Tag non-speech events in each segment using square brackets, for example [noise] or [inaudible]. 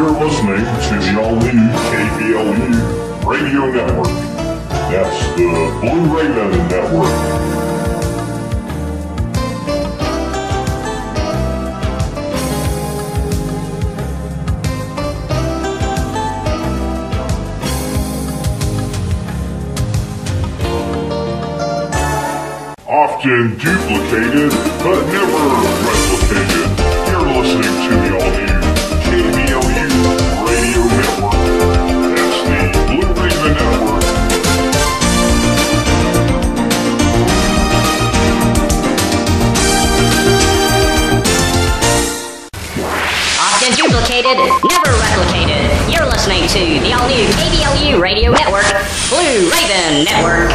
You're listening to the all-new KBLU Radio Network. That's the Blue Raven Network. often duplicated, but never to the all-new KBLU Radio Network, Blue Raven Network.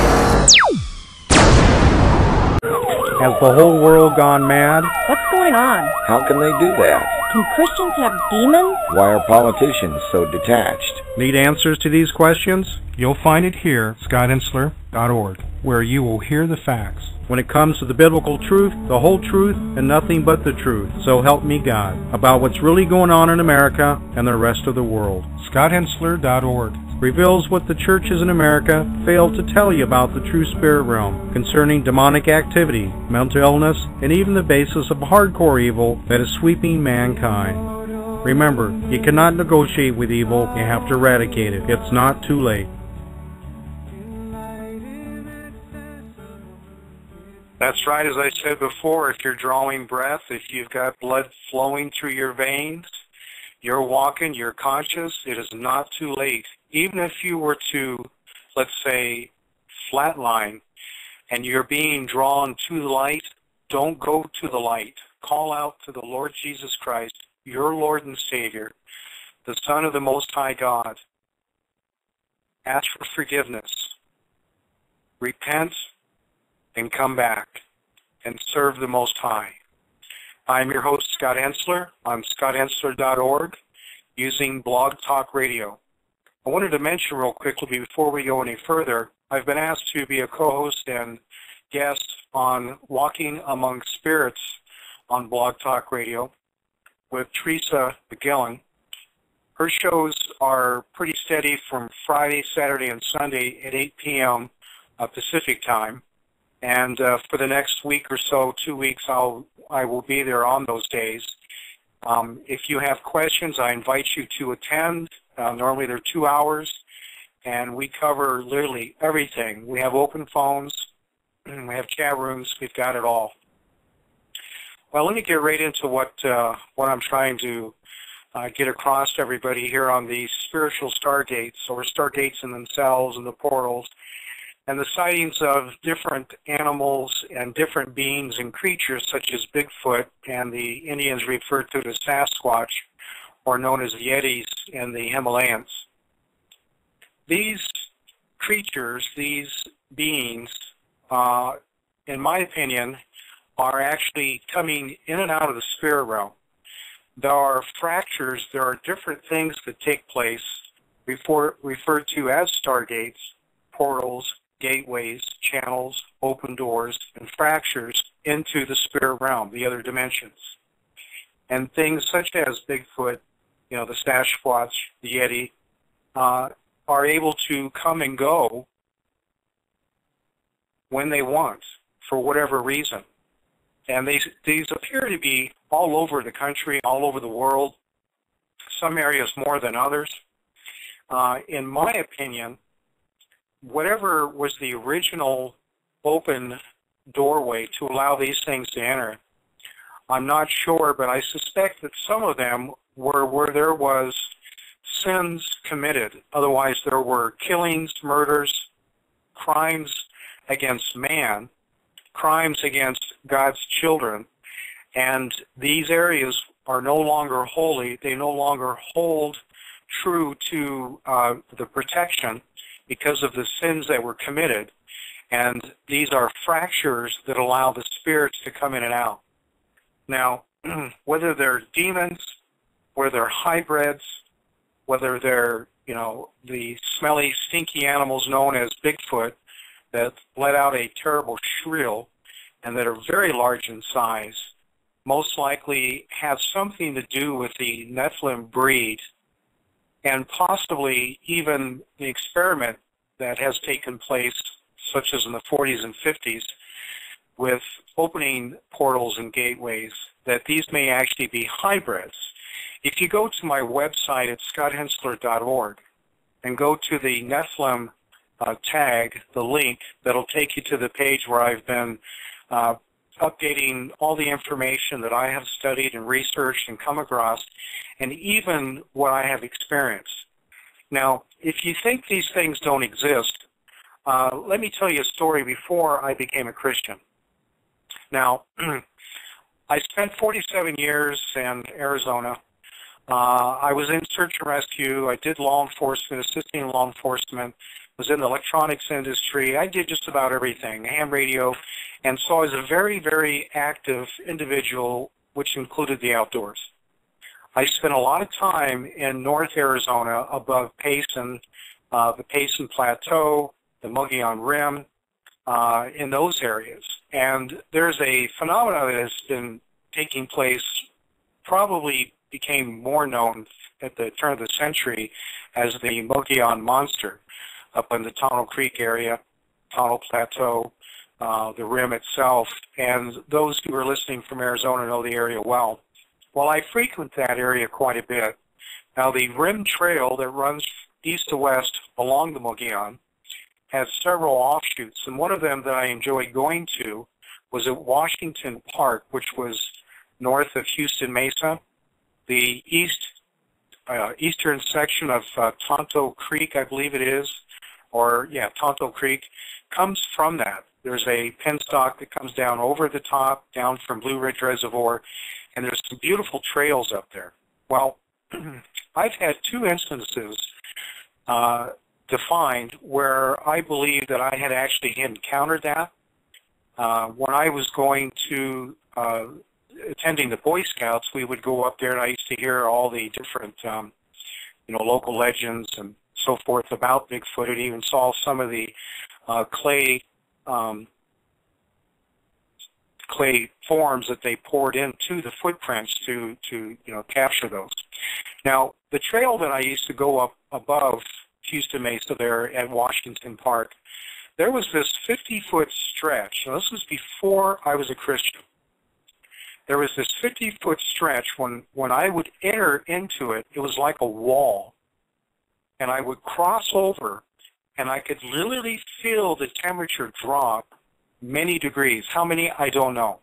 Has the whole world gone mad? What's going on? How can they do that? Can Christians have demons? Why are politicians so detached? Need answers to these questions? You'll find it here, scotthensler.org, where you will hear the facts. When it comes to the biblical truth, the whole truth, and nothing but the truth, so help me God, about what's really going on in America and the rest of the world. scotthensler.org reveals what the churches in America failed to tell you about the true spirit realm concerning demonic activity, mental illness, and even the basis of hardcore evil that is sweeping mankind. Remember, you cannot negotiate with evil, you have to eradicate it. It's not too late. That's right, as I said before, if you're drawing breath, if you've got blood flowing through your veins, you're walking, you're conscious, it is not too late even if you were to, let's say, flatline and you're being drawn to the light, don't go to the light. Call out to the Lord Jesus Christ, your Lord and Savior, the Son of the Most High God. Ask for forgiveness. Repent and come back and serve the Most High. I'm your host, Scott Hensler on scotthensler.org using Blog Talk Radio. I wanted to mention real quickly before we go any further, I've been asked to be a co-host and guest on Walking Among Spirits on Blog Talk Radio with Teresa McGillen. Her shows are pretty steady from Friday, Saturday, and Sunday at 8 p.m. Uh, Pacific time. And uh, for the next week or so, two weeks, I'll I will be there on those days. Um, if you have questions, I invite you to attend. Uh, normally they're two hours, and we cover literally everything. We have open phones, [clears throat] we have chat rooms, we've got it all. Well, let me get right into what uh, what I'm trying to uh, get across to everybody here on these spiritual stargates, or stargates in themselves and the portals, and the sightings of different animals and different beings and creatures such as Bigfoot and the Indians refer to as Sasquatch or known as the Yetis in the Himalayas. These creatures, these beings, uh, in my opinion, are actually coming in and out of the spirit realm. There are fractures, there are different things that take place before, referred to as stargates, portals, gateways, channels, open doors, and fractures into the spirit realm, the other dimensions. And things such as Bigfoot, you know, the Sasquatch, the Yeti, uh, are able to come and go when they want for whatever reason. And these, these appear to be all over the country, all over the world, some areas more than others. Uh, in my opinion, whatever was the original open doorway to allow these things to enter, I'm not sure, but I suspect that some of them were where there was sins committed. Otherwise, there were killings, murders, crimes against man, crimes against God's children, and these areas are no longer holy. They no longer hold true to uh, the protection because of the sins that were committed. And these are fractures that allow the spirits to come in and out. Now, [clears throat] whether they're demons, whether they're hybrids, whether they're, you know, the smelly, stinky animals known as Bigfoot that let out a terrible shrill and that are very large in size, most likely have something to do with the Nephilim breed and possibly even the experiment that has taken place, such as in the 40s and 50s, with opening portals and gateways, that these may actually be hybrids. If you go to my website at scotthensler.org and go to the Nephilim uh, tag, the link, that'll take you to the page where I've been uh, updating all the information that I have studied and researched and come across, and even what I have experienced. Now, if you think these things don't exist, uh, let me tell you a story before I became a Christian. Now, [clears throat] I spent 47 years in Arizona. Uh, I was in search and rescue. I did law enforcement, assisting law enforcement, was in the electronics industry. I did just about everything, ham radio, and so I was a very, very active individual, which included the outdoors. I spent a lot of time in North Arizona above Payson, uh, the Payson Plateau, the Mogollon Rim, uh, in those areas. And there's a phenomenon that has been taking place, probably became more known at the turn of the century as the Mogollon Monster up in the Tonto Creek area, Tonto Plateau, uh, the rim itself, and those who are listening from Arizona know the area well. Well, I frequent that area quite a bit. Now, the rim trail that runs east to west along the Mogollon has several offshoots, and one of them that I enjoyed going to was at Washington Park, which was north of Houston Mesa. The east uh, eastern section of uh, Tonto Creek, I believe it is, or yeah, Tonto Creek, comes from that. There's a penstock that comes down over the top, down from Blue Ridge Reservoir, and there's some beautiful trails up there. Well, [clears throat] I've had two instances uh, defined where I believe that I had actually encountered that. Uh, when I was going to uh, attending the Boy Scouts, we would go up there, and I used to hear all the different, um, you know, local legends and so forth about Bigfoot, and even saw some of the uh, clay um, clay forms that they poured into the footprints to to you know capture those. Now, the trail that I used to go up above Houston Mesa there at Washington Park, there was this 50-foot stretch. Now, this was before I was a Christian. There was this 50-foot stretch when when I would enter into it, it was like a wall, and I would cross over, and I could literally feel the temperature drop many degrees. How many, I don't know.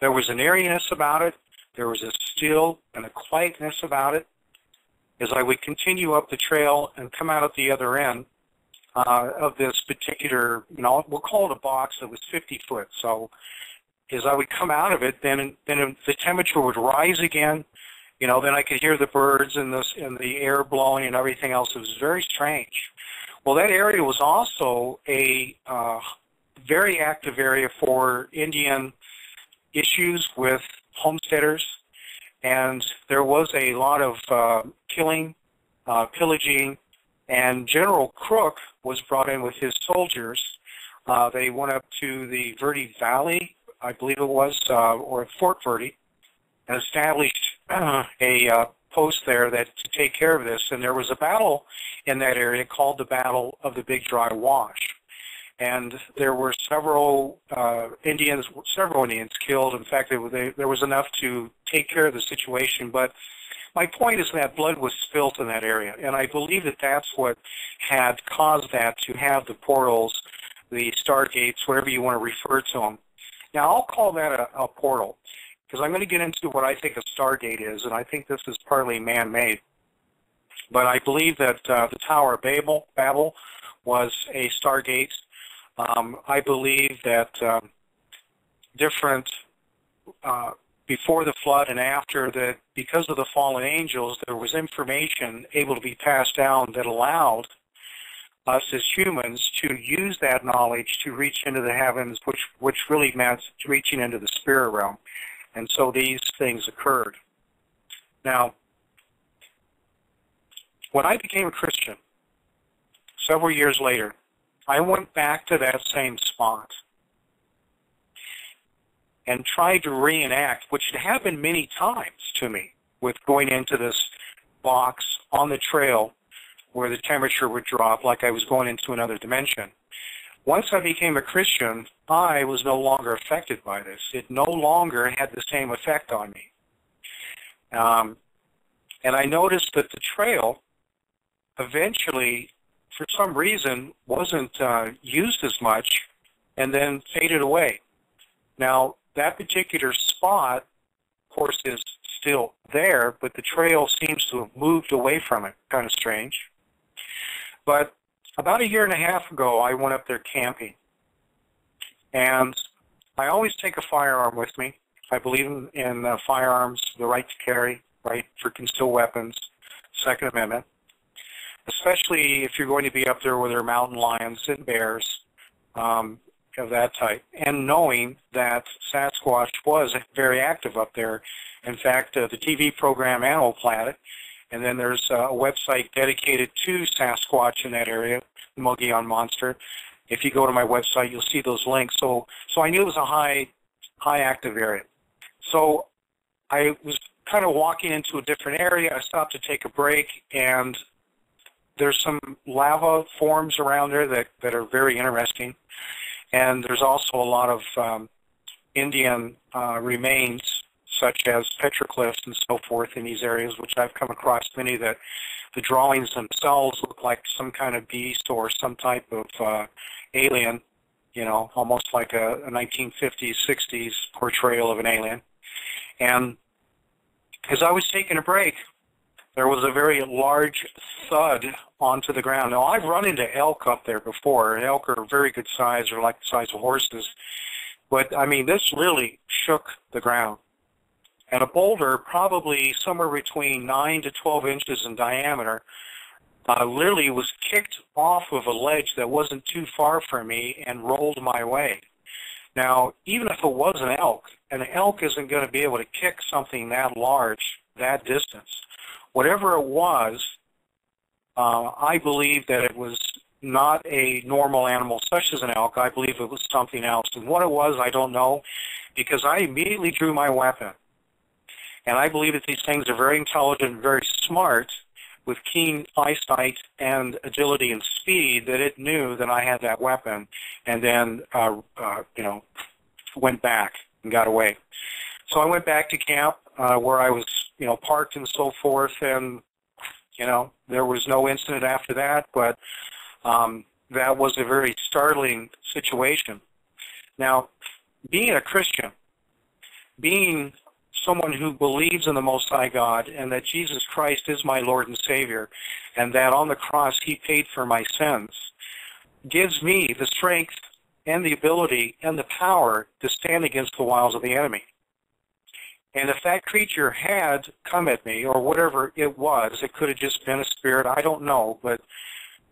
There was an airiness about it. There was a still and a quietness about it. As I would continue up the trail and come out at the other end uh, of this particular, you know, we'll call it a box that was 50 foot. So as I would come out of it, then then the temperature would rise again. You know, then I could hear the birds and the and the air blowing and everything else. It was very strange. Well, that area was also a uh, very active area for Indian issues with homesteaders, and there was a lot of uh, killing, uh, pillaging, and General Crook was brought in with his soldiers. Uh, they went up to the Verde Valley, I believe it was, uh, or Fort Verde, and established [clears throat] a uh, post there that to take care of this. And there was a battle in that area called the Battle of the Big Dry Wash and there were several uh, Indians, several Indians killed. In fact, they, there was enough to take care of the situation. But my point is that blood was spilt in that area, and I believe that that's what had caused that to have the portals, the stargates, whatever you want to refer to them. Now, I'll call that a, a portal because I'm going to get into what I think a stargate is, and I think this is partly man-made. But I believe that uh, the Tower of Babel, Babel was a stargate um, I believe that um, different uh, before the flood and after that because of the fallen angels, there was information able to be passed down that allowed us as humans to use that knowledge to reach into the heavens, which which really meant reaching into the spirit realm. And so these things occurred. Now, when I became a Christian, several years later, I went back to that same spot and tried to reenact, which had happened many times to me with going into this box on the trail where the temperature would drop like I was going into another dimension. Once I became a Christian, I was no longer affected by this. It no longer had the same effect on me. Um, and I noticed that the trail eventually, for some reason, wasn't uh, used as much and then faded away. Now, that particular spot, of course, is still there, but the trail seems to have moved away from it. Kind of strange. But about a year and a half ago, I went up there camping. And I always take a firearm with me. I believe in, in uh, firearms, the right to carry, right for concealed weapons, Second Amendment. Especially if you're going to be up there where there are mountain lions and bears um, of that type. And knowing that Sasquatch was very active up there. In fact, uh, the TV program Animal Planet and then there's a website dedicated to Sasquatch in that area, Mogollon Monster. If you go to my website, you'll see those links. So, so I knew it was a high, high active area. So I was kind of walking into a different area. I stopped to take a break, and there's some lava forms around there that, that are very interesting. And there's also a lot of um, Indian uh, remains such as petroglyphs and so forth in these areas, which I've come across many that the drawings themselves look like some kind of beast or some type of uh, alien, you know, almost like a, a 1950s, 60s portrayal of an alien. And as I was taking a break, there was a very large thud onto the ground. Now, I've run into elk up there before. Elk are very good size. They're like the size of horses. But, I mean, this really shook the ground and a boulder probably somewhere between 9 to 12 inches in diameter uh, literally was kicked off of a ledge that wasn't too far from me and rolled my way. Now, even if it was an elk, an elk isn't going to be able to kick something that large that distance. Whatever it was, uh, I believe that it was not a normal animal such as an elk. I believe it was something else. And what it was, I don't know, because I immediately drew my weapon. And I believe that these things are very intelligent, very smart, with keen eyesight and agility and speed, that it knew that I had that weapon, and then, uh, uh, you know, went back and got away. So I went back to camp uh, where I was, you know, parked and so forth, and you know, there was no incident after that, but um, that was a very startling situation. Now, being a Christian, being someone who believes in the Most High God and that Jesus Christ is my Lord and Savior and that on the cross He paid for my sins gives me the strength and the ability and the power to stand against the wiles of the enemy. And if that creature had come at me, or whatever it was, it could have just been a spirit, I don't know, but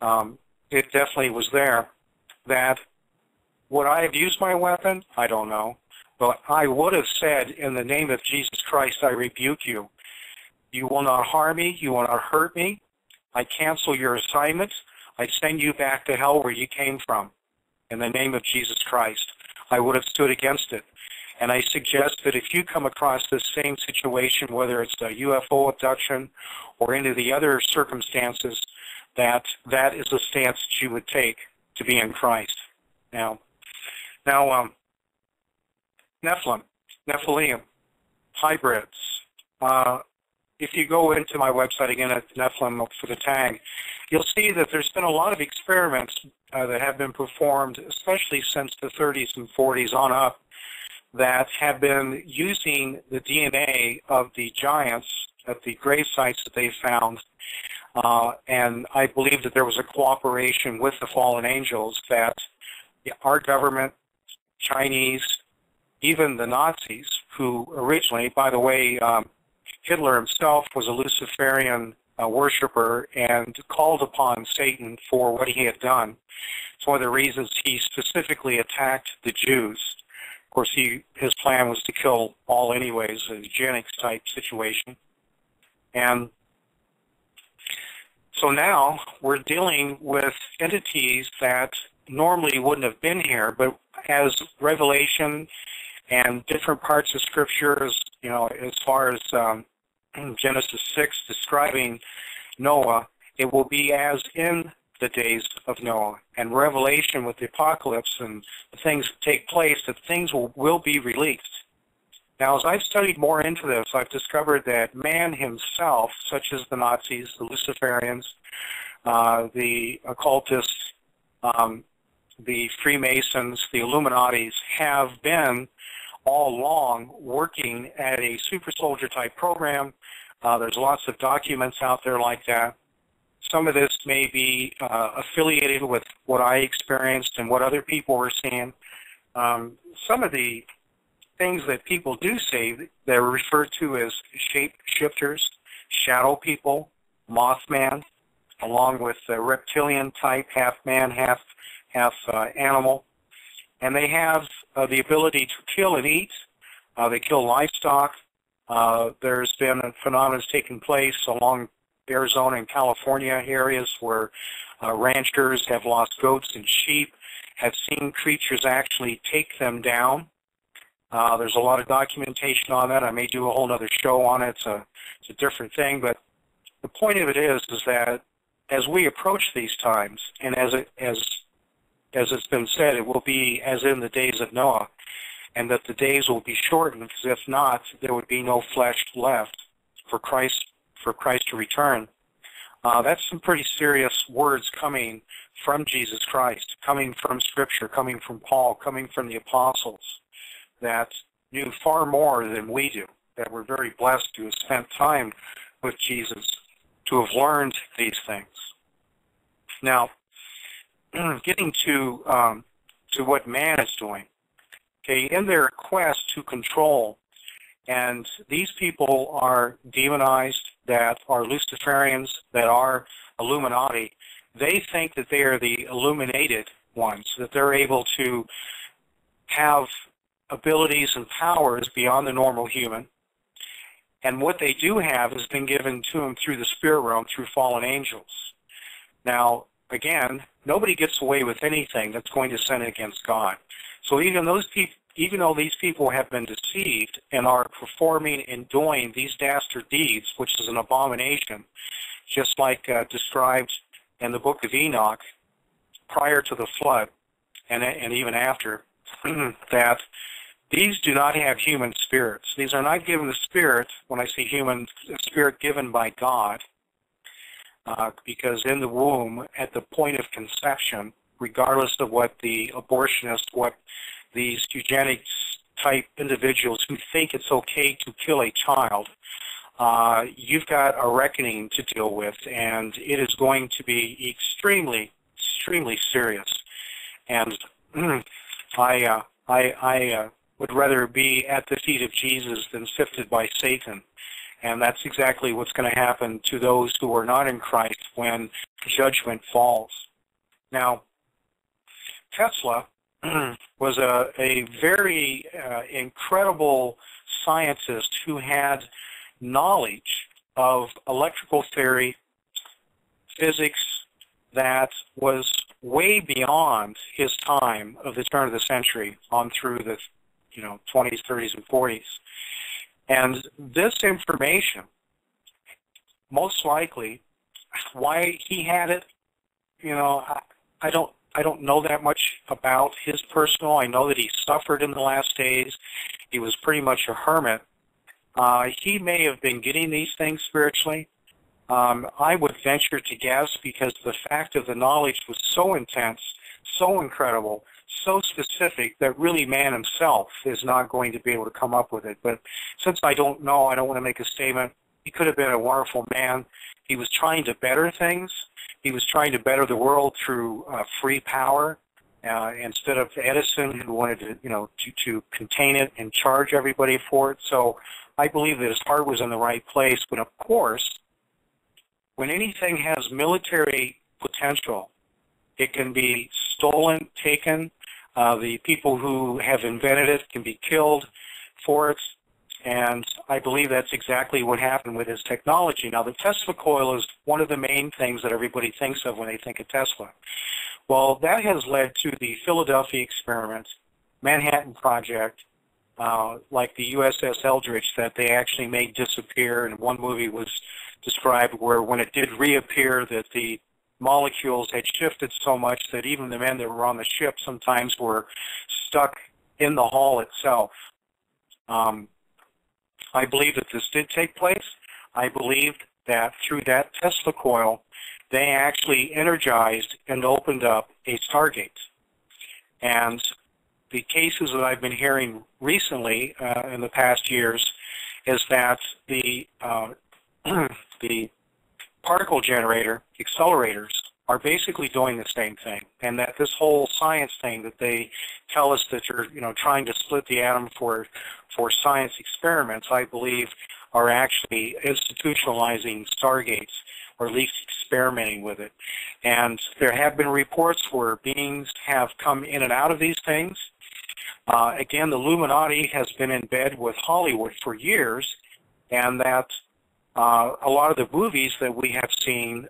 um, it definitely was there, that would I have used my weapon? I don't know. But I would have said, in the name of Jesus Christ, I rebuke you. You will not harm me. You will not hurt me. I cancel your assignment. I send you back to hell where you came from. In the name of Jesus Christ, I would have stood against it. And I suggest that if you come across this same situation, whether it's a UFO abduction or any of the other circumstances, that that is the stance that you would take to be in Christ. Now, now, um, Nephilim, Nephilim, hybrids. Uh, if you go into my website again at Nephilim for the tag, you'll see that there's been a lot of experiments uh, that have been performed, especially since the 30s and 40s on up, that have been using the DNA of the giants at the grave sites that they found. Uh, and I believe that there was a cooperation with the fallen angels that our government, Chinese, even the Nazis, who originally, by the way, um, Hitler himself was a Luciferian uh, worshiper and called upon Satan for what he had done. It's one of the reasons he specifically attacked the Jews. Of course, he, his plan was to kill all anyways, a eugenics type situation. And so now we're dealing with entities that normally wouldn't have been here, but as Revelation and different parts of scriptures, you know, as far as um, [clears throat] Genesis 6 describing Noah, it will be as in the days of Noah. And Revelation with the apocalypse and the things that take place, that things will, will be released. Now, as I've studied more into this, I've discovered that man himself, such as the Nazis, the Luciferians, uh, the occultists, um, the Freemasons, the Illuminatis, have been all along working at a super soldier type program. Uh, there's lots of documents out there like that. Some of this may be uh, affiliated with what I experienced and what other people were seeing. Um, some of the things that people do say they're referred to as shape shifters, shadow people, Mothman, along with the reptilian type, half man, half half uh, animal, and they have uh, the ability to kill and eat. Uh, they kill livestock. Uh, there's been a phenomenon taking place along Arizona and California areas where uh, ranchers have lost goats and sheep, have seen creatures actually take them down. Uh, there's a lot of documentation on that. I may do a whole other show on it. It's a, it's a different thing, but the point of it is, is that as we approach these times, and as it, as as it's been said, it will be as in the days of Noah, and that the days will be shortened, because if not, there would be no flesh left for Christ for Christ to return. Uh, that's some pretty serious words coming from Jesus Christ, coming from Scripture, coming from Paul, coming from the apostles that knew far more than we do, that we're very blessed to have spent time with Jesus, to have learned these things. Now, getting to um, to what man is doing. Okay, in their quest to control, and these people are demonized, that are Luciferians, that are Illuminati. They think that they are the illuminated ones, that they're able to have abilities and powers beyond the normal human. And what they do have has been given to them through the spirit realm, through fallen angels. Now, again, nobody gets away with anything that's going to sin against God. So even those people, even though these people have been deceived and are performing and doing these dastard deeds, which is an abomination, just like uh, described in the book of Enoch prior to the flood and, and even after, [clears throat] that these do not have human spirits. These are not given the spirit, when I say human, spirit given by God, uh, because in the womb, at the point of conception, regardless of what the abortionist, what these eugenics type individuals who think it's okay to kill a child, uh, you've got a reckoning to deal with, and it is going to be extremely, extremely serious. And [clears throat] I, uh, I, I uh, would rather be at the feet of Jesus than sifted by Satan. And that's exactly what's going to happen to those who are not in Christ when judgment falls. Now, Tesla [clears throat] was a, a very uh, incredible scientist who had knowledge of electrical theory, physics that was way beyond his time of the turn of the century on through the you know 20s, 30s, and 40s. And this information, most likely, why he had it, you know, I, I don't I don't know that much about his personal. I know that he suffered in the last days. He was pretty much a hermit. Uh, he may have been getting these things spiritually. Um, I would venture to guess because the fact of the knowledge was so intense, so incredible, so specific that really man himself is not going to be able to come up with it. But since I don't know, I don't want to make a statement. He could have been a wonderful man. He was trying to better things. He was trying to better the world through uh, free power uh, instead of Edison, who wanted to, you know, to, to contain it and charge everybody for it. So I believe that his heart was in the right place. But of course, when anything has military potential, it can be stolen, taken, uh, the people who have invented it can be killed for it, and I believe that's exactly what happened with his technology. Now, the Tesla coil is one of the main things that everybody thinks of when they think of Tesla. Well, that has led to the Philadelphia experiment, Manhattan Project, uh, like the USS Eldridge that they actually made disappear. And one movie was described where when it did reappear, that the molecules had shifted so much that even the men that were on the ship sometimes were stuck in the hull itself. Um, I believe that this did take place. I believed that through that Tesla coil, they actually energized and opened up a Stargate. And the cases that I've been hearing recently uh, in the past years is that the uh, [clears throat] the particle generator accelerators are basically doing the same thing, and that this whole science thing that they tell us that you're, you know, trying to split the atom for for science experiments, I believe, are actually institutionalizing stargates, or at least experimenting with it. And there have been reports where beings have come in and out of these things. Uh, again, the Illuminati has been in bed with Hollywood for years, and that uh, a lot of the movies that we have seen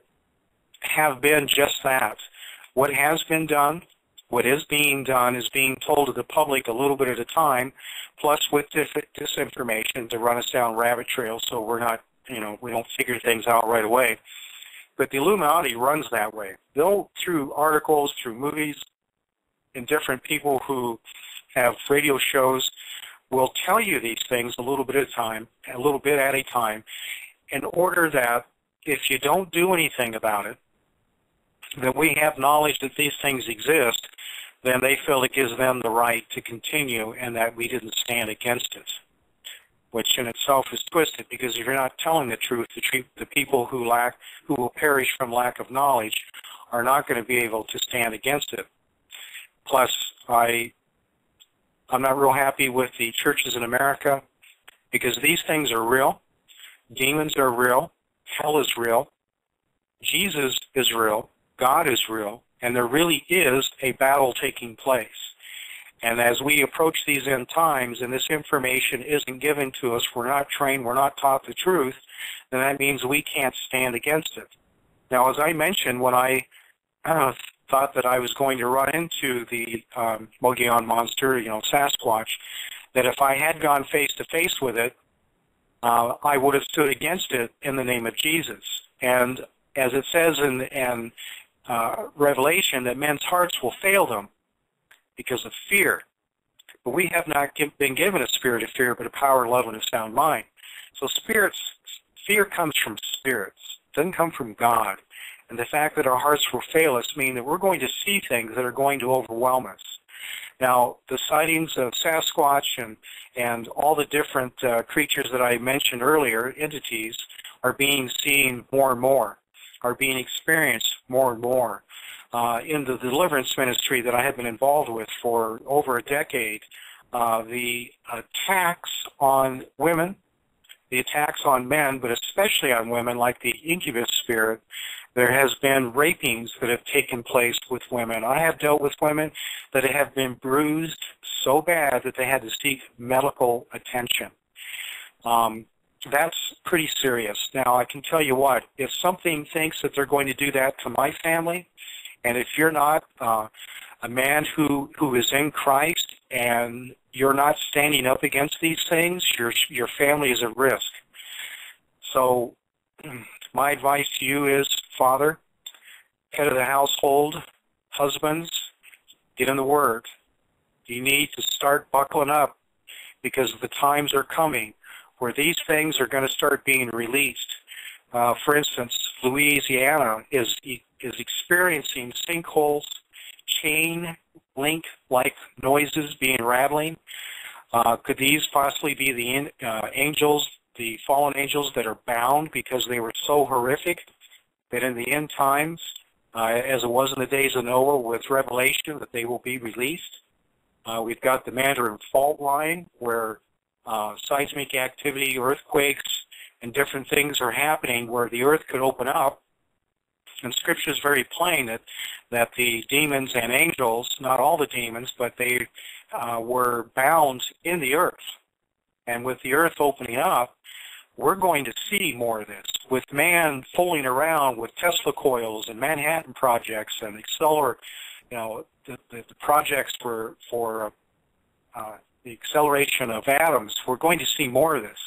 have been just that. What has been done, what is being done, is being told to the public a little bit at a time, plus with dis- disinformation to run us down rabbit trails so we're not, you know, we don't figure things out right away. But the Illuminati runs that way. They'll, through articles, through movies, and different people who have radio shows, will tell you these things a little bit at a time, a little bit at a time, in order that if you don't do anything about it, that we have knowledge that these things exist, then they feel it gives them the right to continue and that we didn't stand against it, which in itself is twisted because if you're not telling the truth, the, the people who lack, who will perish from lack of knowledge are not going to be able to stand against it. Plus, I, I'm not real happy with the churches in America because these things are real Demons are real. Hell is real. Jesus is real. God is real. And there really is a battle taking place. And as we approach these end times and this information isn't given to us, we're not trained, we're not taught the truth, then that means we can't stand against it. Now, as I mentioned, when I uh, [clears throat] thought that I was going to run into the um, Mogollon monster, you know, Sasquatch, that if I had gone face to face with it, uh, I would have stood against it in the name of Jesus. And as it says in, in uh, Revelation, that men's hearts will fail them because of fear. But we have not been given a spirit of fear, but a power, love, and a sound mind. So spirits, fear comes from spirits. It doesn't come from God. And the fact that our hearts will fail us mean that we're going to see things that are going to overwhelm us. Now, the sightings of Sasquatch and, and all the different uh, creatures that I mentioned earlier, entities, are being seen more and more, are being experienced more and more. Uh, in the deliverance ministry that I have been involved with for over a decade, uh, the attacks on women, the attacks on men, but especially on women, like the incubus spirit, there has been rapings that have taken place with women. I have dealt with women that have been bruised so bad that they had to seek medical attention. Um, that's pretty serious. Now, I can tell you what, if something thinks that they're going to do that to my family, and if you're not uh, a man who, who is in Christ and you're not standing up against these things, your, your family is at risk. So [clears throat] my advice to you is father, head of the household, husbands, get in the Word. You need to start buckling up because the times are coming where these things are going to start being released. Uh, for instance, Louisiana is is experiencing sinkholes, chain link like noises being rattling. Uh, could these possibly be the uh, angels, the fallen angels that are bound because they were so horrific? That in the end times, uh, as it was in the days of Noah with Revelation, that they will be released. Uh, we've got the Mandarin Fault Line where uh, seismic activity, earthquakes, and different things are happening where the earth could open up. And Scripture is very plain that, that the demons and angels, not all the demons, but they uh, were bound in the earth. And with the earth opening up, we're going to see more of this with man fooling around with Tesla coils and Manhattan projects and accelerate, you know, the, the, the projects for for uh, the acceleration of atoms, we're going to see more of this.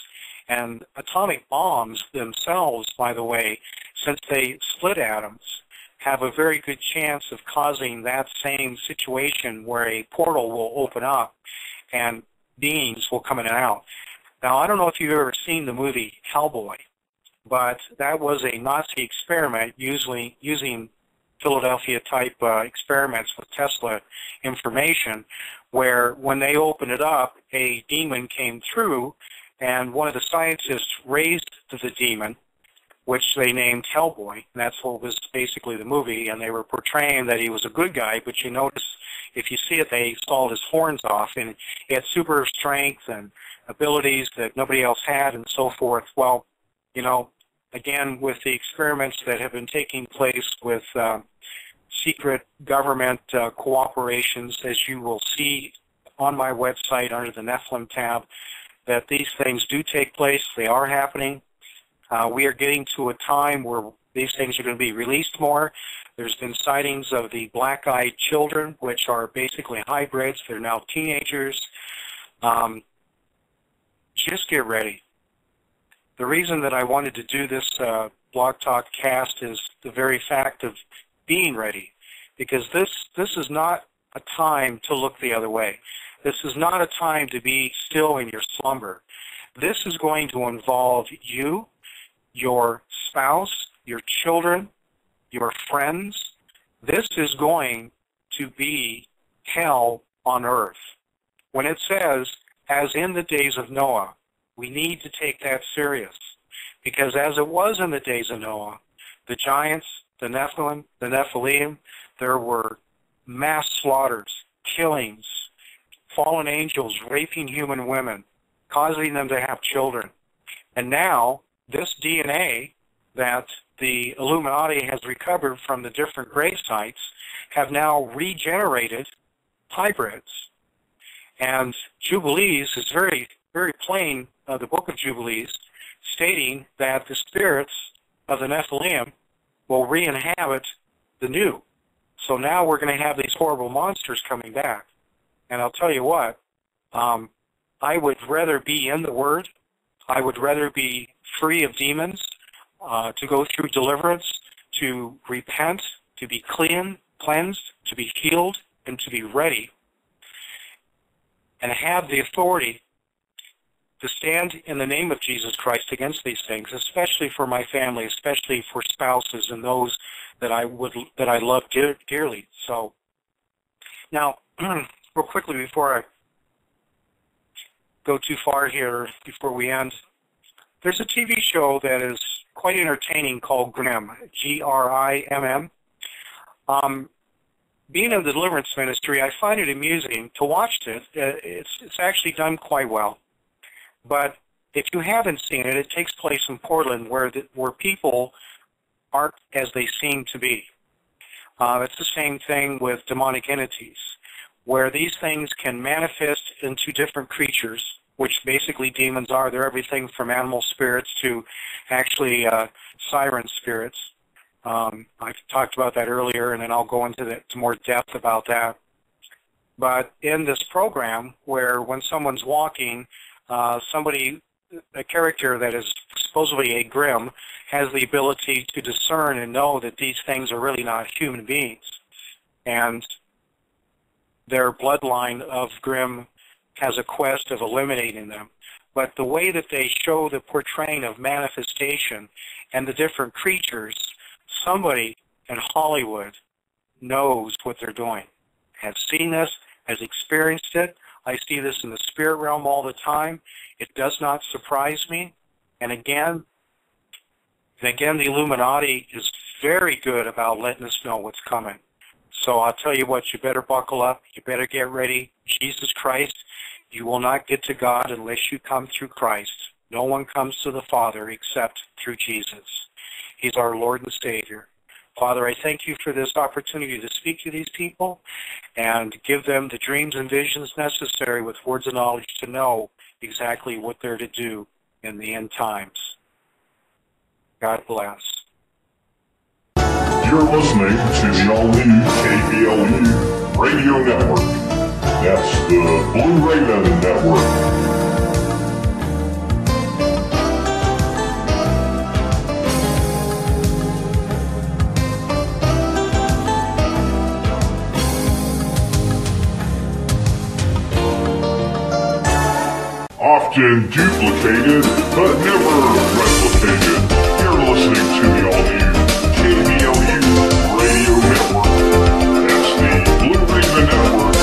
And atomic bombs themselves, by the way, since they split atoms, have a very good chance of causing that same situation where a portal will open up and beings will come in and out. Now, I don't know if you've ever seen the movie Hellboy, but that was a Nazi experiment usually using Philadelphia type uh, experiments with Tesla information where when they opened it up, a demon came through and one of the scientists raised the demon, which they named Hellboy. And that's what was basically the movie. And they were portraying that he was a good guy, but you notice if you see it, they sawed his horns off and he had super strength and abilities that nobody else had and so forth. Well, you know, again, with the experiments that have been taking place with uh, secret government uh, cooperations, as you will see on my website under the Nephilim tab, that these things do take place. They are happening. Uh, we are getting to a time where these things are going to be released more. There's been sightings of the black-eyed children, which are basically hybrids. They're now teenagers. Um, just get ready. The reason that I wanted to do this uh, blog talk cast is the very fact of being ready, because this this is not a time to look the other way. This is not a time to be still in your slumber. This is going to involve you, your spouse, your children, your friends. This is going to be hell on earth. When it says, as in the days of Noah, we need to take that serious. Because as it was in the days of Noah, the giants, the Nephilim, the Nephilim, there were mass slaughters, killings, fallen angels raping human women, causing them to have children. And now, this DNA that the Illuminati has recovered from the different grave sites have now regenerated hybrids. And Jubilees is very, very plain, uh, the book of Jubilees, stating that the spirits of the Nephilim will re-inhabit the new. So now we're going to have these horrible monsters coming back. And I'll tell you what, um, I would rather be in the Word. I would rather be free of demons, uh, to go through deliverance, to repent, to be clean, cleansed, to be healed, and to be ready, and have the authority to stand in the name of Jesus Christ against these things, especially for my family, especially for spouses and those that I would that I love dear, dearly. So, now [clears throat] real quickly before I go too far here, before we end, there's a TV show that is quite entertaining called Grimm, G-R-I-M-M. Um, being in the deliverance ministry, I find it amusing to watch it. Uh, it's, it's actually done quite well. But if you haven't seen it, it takes place in Portland where, the, where people aren't as they seem to be. Uh, it's the same thing with demonic entities where these things can manifest into different creatures, which basically demons are. They're everything from animal spirits to actually uh, siren spirits. Um, I talked about that earlier, and then I'll go into the, more depth about that. But in this program, where when someone's walking, uh, somebody, a character that is supposedly a Grimm, has the ability to discern and know that these things are really not human beings. And their bloodline of Grimm has a quest of eliminating them. But the way that they show the portraying of manifestation and the different creatures, somebody in Hollywood knows what they're doing, has seen this, has experienced it. I see this in the spirit realm all the time. It does not surprise me. And again, and again, the Illuminati is very good about letting us know what's coming. So I'll tell you what, you better buckle up. You better get ready. Jesus Christ, you will not get to God unless you come through Christ. No one comes to the Father except through Jesus. He's our Lord and Savior. Father, I thank you for this opportunity to speak to these people and give them the dreams and visions necessary with words of knowledge to know exactly what they're to do in the end times. God bless. You're listening to the all-new KBLU Radio Network. That's the Blue Raven Network. Often duplicated, but never replicated. You're listening to the all-new KBLU radio network. That's the Blue Raven Network.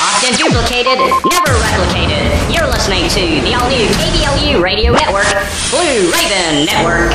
Often duplicated, never replicated. You're listening to the all-new KBLU radio network, Blue Raven Network.